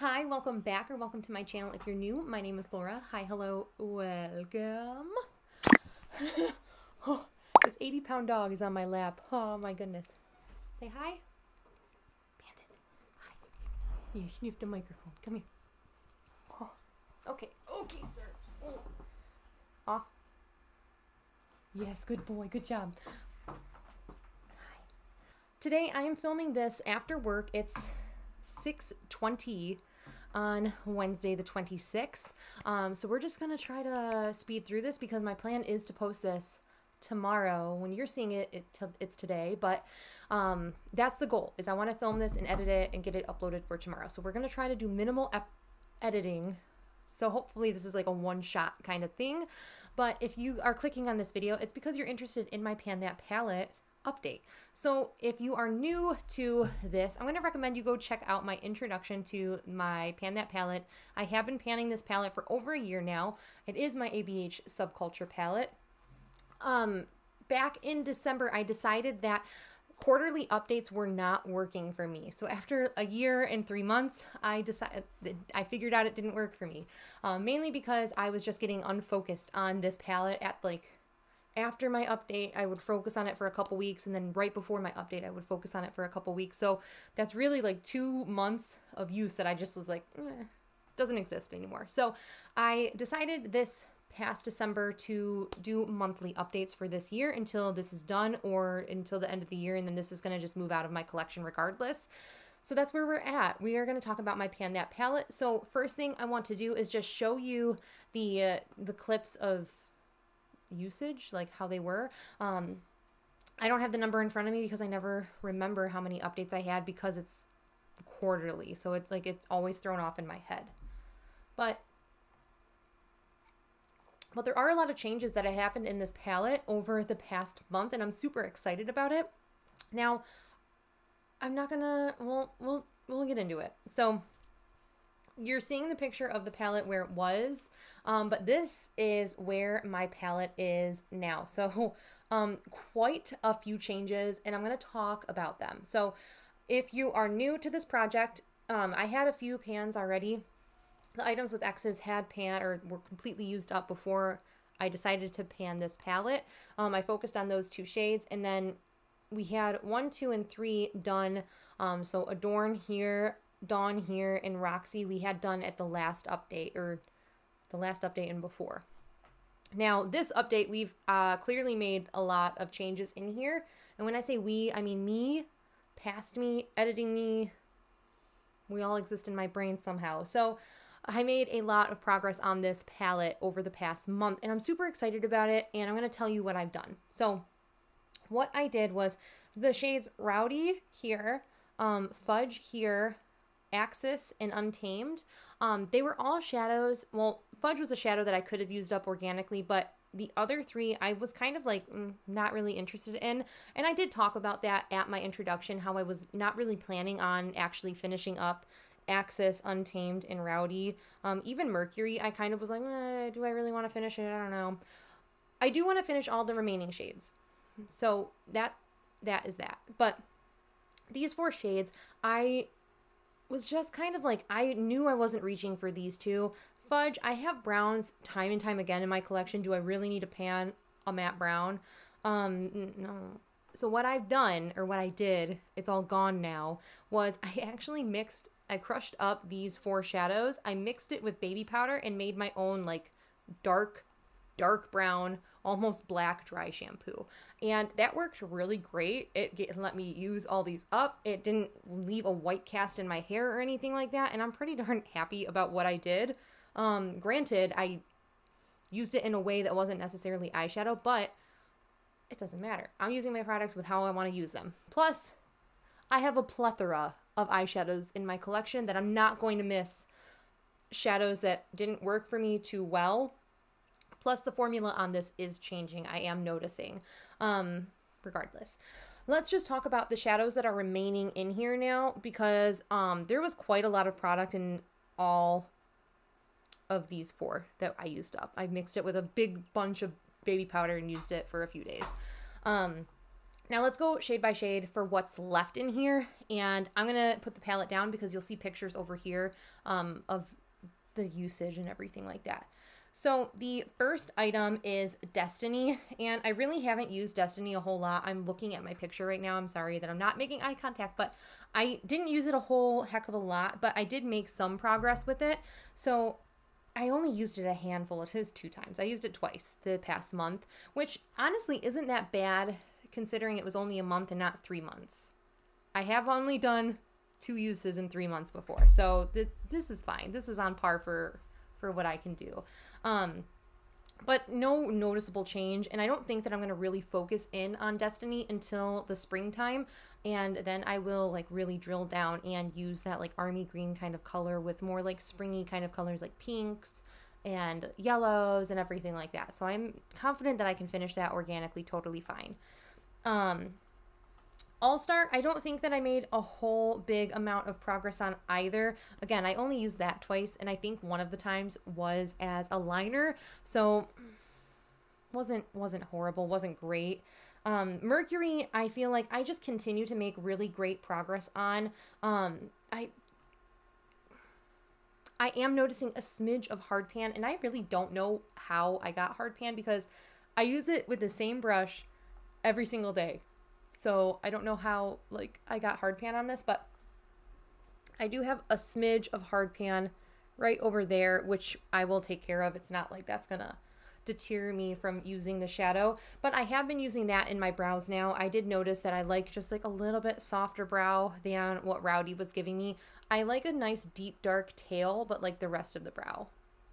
Hi, welcome back or welcome to my channel. If you're new, my name is Laura. Hi, hello, welcome. oh, this 80 pound dog is on my lap. Oh my goodness. Say hi. Bandit. Hi. You sniffed the microphone. Come here. Oh, okay, okay, sir. Oh. Off. Yes, good boy. Good job. Hi. Today I am filming this after work. It's 6:20 on Wednesday the 26th. Um, so we're just gonna try to speed through this because my plan is to post this tomorrow. When you're seeing it, it it's today, but um, that's the goal. Is I want to film this and edit it and get it uploaded for tomorrow. So we're gonna try to do minimal ep- editing. So hopefully this is like a one shot kind of thing. But if you are clicking on this video, it's because you're interested in my Pan That palette update. So if you are new to this, I'm going to recommend you go check out my introduction to my Pan That palette. I have been panning this palette for over a year now. It is my ABH subculture palette. Um, back in December, I decided that quarterly updates were not working for me. So after a year and three months, I decided I figured out it didn't work for me. Um, mainly because I was just getting unfocused on this palette at like after my update, I would focus on it for a couple weeks, and then right before my update, I would focus on it for a couple weeks. So that's really like two months of use that I just was like, eh, doesn't exist anymore. So I decided this past December to do monthly updates for this year until this is done or until the end of the year, and then this is going to just move out of my collection regardless. So that's where we're at. We are going to talk about my Pan That palette. So first thing I want to do is just show you the uh, the clips of usage, like how they were. Um, I don't have the number in front of me because I never remember how many updates I had because it's quarterly. So it's like it's always thrown off in my head. But but there are a lot of changes that have happened in this palette over the past month and I'm super excited about it. Now, I'm not gonna we'll we'll we'll get into it. So you're seeing the picture of the palette where it was, um, but this is where my palette is now. So um, quite a few changes, and I'm to talk about them. So if you are new to this project, um, I had a few pans already. The items with X's had pan or were completely used up before I decided to pan this palette. Um, I focused on those two shades, and then we had one, two, and three done. Um, so Adorn here, Dawn here and Roxy we had done at the last update or the last update and before. Now, this update, we've uh, clearly made a lot of changes in here. And when I say we, I mean me, past me, editing me. We all exist in my brain somehow. So I made a lot of progress on this palette over the past month, and I'm super excited about it. And I'm going to tell you what I've done. So, what I did was the shades Rowdy here, um, Fudge here, Axis and Untamed. Um, they were all shadows. Well, Fudge was a shadow that I could have used up organically, but the other three I was kind of like mm, not really interested in. And I did talk about that at my introduction, how I was not really planning on actually finishing up Axis, Untamed, and Rowdy. Um, even Mercury, I kind of was like, eh, do I really want to finish it? I don't know. I do want to finish all the remaining shades. So that that is that. But these four shades, I was just kind of like I knew I wasn't reaching for these two. Fudge, I have browns time and time again in my collection. Do I really need to pan a matte brown? Um, no. So what I've done, or what I did, it's all gone now, was I actually mixed, I crushed up these four shadows. I mixed it with baby powder and made my own like dark, dark brown almost black dry shampoo. And that worked really great. It let me use all these up. It didn't leave a white cast in my hair or anything like that. And I'm pretty darn happy about what I did. Um, granted, I used it in a way that wasn't necessarily eyeshadow, but it doesn't matter. I'm using my products with how I want to use them. Plus, I have a plethora of eyeshadows in my collection that I'm not going to miss shadows that didn't work for me too well Plus, the formula on this is changing. I am noticing. Um, regardless. Let's just talk about the shadows that are remaining in here now because um, there was quite a lot of product in all of these four that I used up. I mixed it with a big bunch of baby powder and used it for a few days. Um, Now let's go shade by shade for what's left in here. And I'm going to put the palette down because you'll see pictures over here um, of the usage and everything like that. So the first item is Destiny, and I really haven't used Destiny a whole lot. I'm looking at my picture right now. I'm sorry that I'm not making eye contact, but I didn't use it a whole heck of a lot, but I did make some progress with it. So I only used it a handful. It is two times. I used it twice the past month, which honestly isn't that bad considering it was only a month and not three months. I have only done two uses in three months before, so th- this is fine. This is on par for for what I can do. Um, but no noticeable change and i don't think that i'm going to really focus in on destiny until the springtime and then i will like really drill down and use that like army green kind of color with more like springy kind of colors like pinks and yellows and everything like that. So i'm confident that i can finish that organically totally fine. Um all Star, I don't think that I made a whole big amount of progress on either. Again, I only used that twice, and I think one of the times was as a liner, so wasn't wasn't horrible, wasn't great. Um, Mercury, I feel like I just continue to make really great progress on. Um, I I am noticing a smidge of hard pan, and I really don't know how I got hard pan because I use it with the same brush every single day. So I don't know how like I got hard pan on this, but I do have a smidge of hard pan right over there, which I will take care of. It's not like that's gonna deter me from using the shadow, but I have been using that in my brows now. I did notice that I like just like a little bit softer brow than what Rowdy was giving me. I like a nice deep dark tail, but like the rest of the brow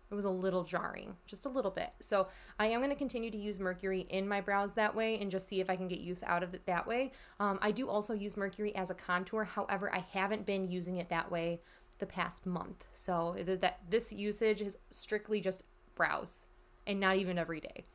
it was a little jarring, just a little bit. So I am going to continue to use Mercury in my brows that way and just see if I can get use out of it that way. Um, I do also use Mercury as a contour. However, I haven't been using it that way the past month. So that this usage is strictly just brows and not even every day.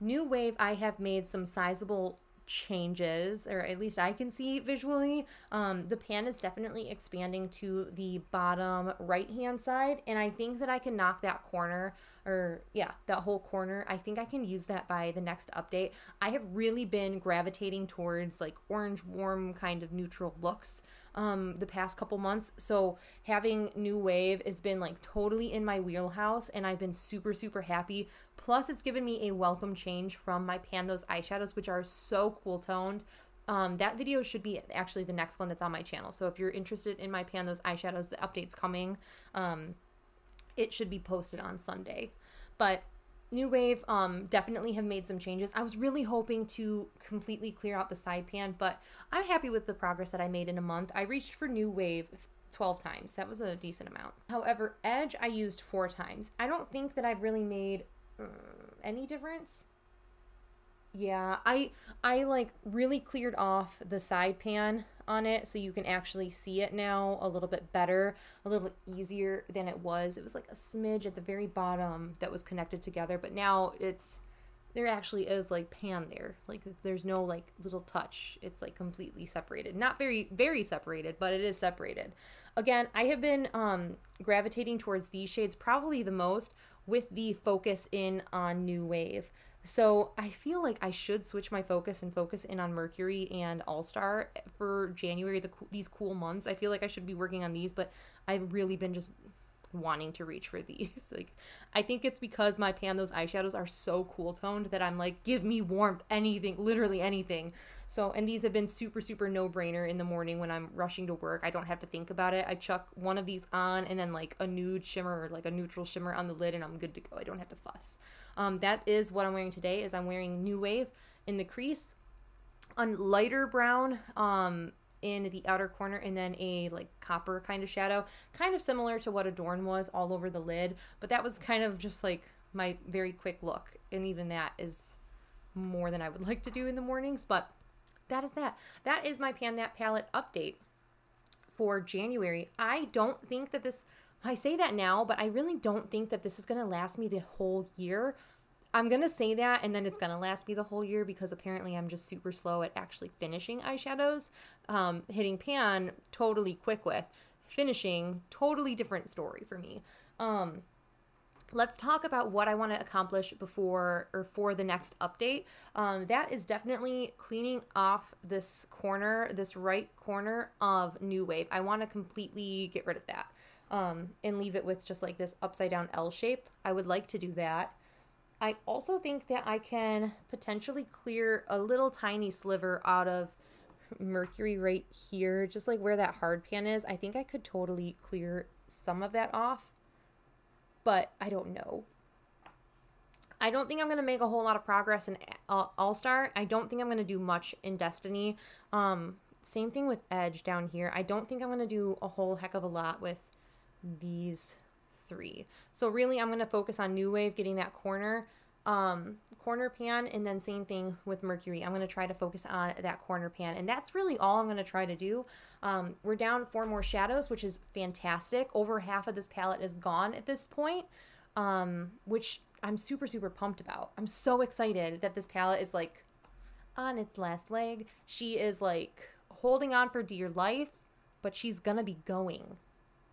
New Wave, I have made some sizable changes, or at least I can see visually. Um, the pan is definitely expanding to the bottom right hand side, and I think that I can knock that corner, or yeah, that whole corner. I think I can use that by the next update. I have really been gravitating towards like orange, warm, kind of neutral looks um the past couple months so having new wave has been like totally in my wheelhouse and i've been super super happy plus it's given me a welcome change from my pan those eyeshadows which are so cool toned um, that video should be actually the next one that's on my channel so if you're interested in my pan those eyeshadows the update's coming um, it should be posted on sunday but New Wave um, definitely have made some changes. I was really hoping to completely clear out the side pan, but I'm happy with the progress that I made in a month. I reached for New Wave 12 times. That was a decent amount. However, Edge I used four times. I don't think that I've really made uh, any difference. Yeah, I I like really cleared off the side pan on it so you can actually see it now a little bit better, a little easier than it was. It was like a smidge at the very bottom that was connected together, but now it's there actually is like pan there. Like there's no like little touch. It's like completely separated. Not very very separated, but it is separated. Again, I have been um gravitating towards these shades probably the most with the focus in on New Wave. So I feel like I should switch my focus and focus in on Mercury and All Star for January. The these cool months. I feel like I should be working on these, but I've really been just wanting to reach for these. like I think it's because my pan those eyeshadows are so cool toned that I'm like, give me warmth, anything, literally anything. So, and these have been super, super no brainer in the morning when I'm rushing to work. I don't have to think about it. I chuck one of these on and then like a nude shimmer or like a neutral shimmer on the lid and I'm good to go. I don't have to fuss. Um, that is what I'm wearing today is I'm wearing New Wave in the crease, a lighter brown um, in the outer corner and then a like copper kind of shadow, kind of similar to what Adorn was all over the lid, but that was kind of just like my very quick look. And even that is more than I would like to do in the mornings, but that is that. That is my Pan That palette update for January. I don't think that this I say that now, but I really don't think that this is going to last me the whole year. I'm going to say that and then it's going to last me the whole year because apparently I'm just super slow at actually finishing eyeshadows. Um, hitting pan, totally quick with. Finishing, totally different story for me. Um, let's talk about what I want to accomplish before or for the next update. Um, that is definitely cleaning off this corner, this right corner of New Wave. I want to completely get rid of that um, and leave it with just like this upside down L shape. I would like to do that. I also think that I can potentially clear a little tiny sliver out of Mercury right here, just like where that hard pan is. I think I could totally clear some of that off but I don't know. I don't think I'm going to make a whole lot of progress in All Star. I don't think I'm going to do much in Destiny. Um, same thing with Edge down here. I don't think I'm going to do a whole heck of a lot with these three. So really, I'm going to focus on New Wave, getting that corner um, corner pan, and then same thing with Mercury. I'm going to try to focus on that corner pan, and that's really all I'm going to try to do. Um, we're down four more shadows, which is fantastic. Over half of this palette is gone at this point, um, which I'm super, super pumped about. I'm so excited that this palette is like on its last leg. She is like holding on for dear life, but she's going to be going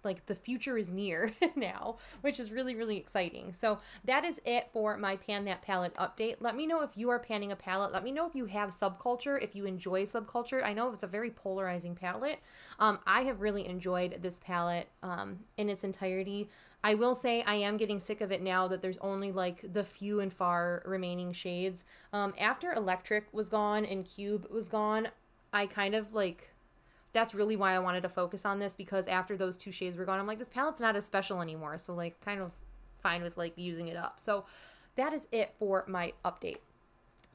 like the future is near now, which is really, really exciting. So that is it for my Pan That Palette update. Let me know if you are panning a palette. Let me know if you have subculture, if you enjoy subculture. I know it's a very polarizing palette. Um, I have really enjoyed this palette um, in its entirety. I will say I am getting sick of it now that there's only like the few and far remaining shades. Um, after Electric was gone and Cube was gone, I kind of like that's really why I wanted to focus on this because after those two shades were gone, I'm like, this palette's not as special anymore. So, like, kind of fine with like using it up. So, that is it for my update.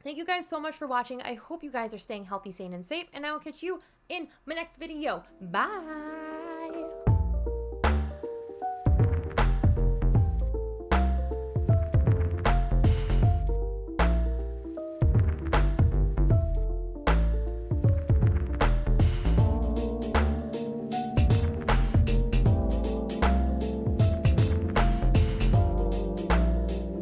Thank you guys so much for watching. I hope you guys are staying healthy, sane, and safe, and I will catch you in my next video. Bye.